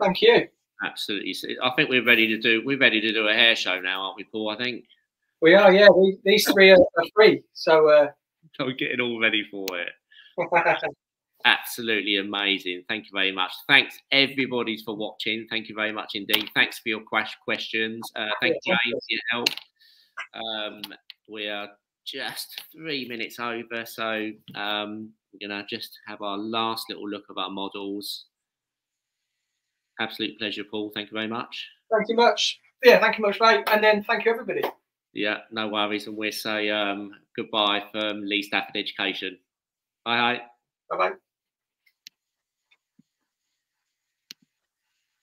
Thank you. Absolutely. I think we're ready to do. We're ready to do a hair show now, aren't we, Paul? I think. We are, yeah. We, these three are, are free. So, uh, So we're getting all ready for it. Absolutely amazing. Thank you very much. Thanks everybody for watching. Thank you very much indeed. Thanks for your questions. Uh, thank you, James, for your help. Um, we are just three minutes over, so um, we're gonna just have our last little look of our models. Absolute pleasure, Paul. Thank you very much. thank you much. Yeah, thank you much, mate. And then thank you, everybody. Yeah, no worries, and we'll say um, goodbye from Lee Stafford Education. Bye. Bye. Bye bye.